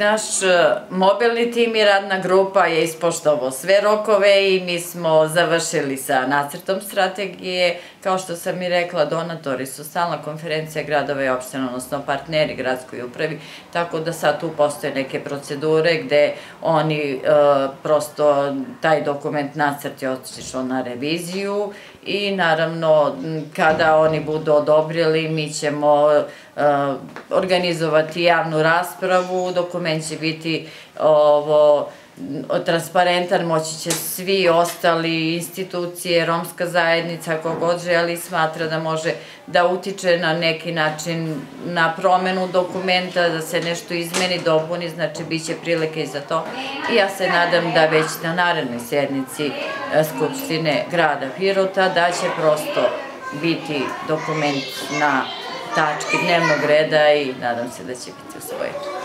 Naš e, mobilni tim i radna grupa je ispoštovao sve rokove i mi smo završili sa nacrtom strategije. Kao što sam i rekla, donatori su stalna konferencija gradova i opština, odnosno partneri gradskoj upravi, tako da sad tu postoje neke procedure gde oni e, prosto taj dokument nacrt je otišao na reviziju i naravno kada oni budu odobrili mi ćemo uh, organizovati javnu raspravu, dokument će biti ovo transparentan, moći će svi ostali institucije, romska zajednica, kogod želi smatra da može da utiče na neki način na promenu dokumenta, da se nešto izmeni, dopuni, znači bit će prilike i za to. I ja se nadam da već na narednoj sednici e, Skupštine grada Pirota da će prosto biti dokument na tački dnevnog reda i nadam se da će biti usvojen.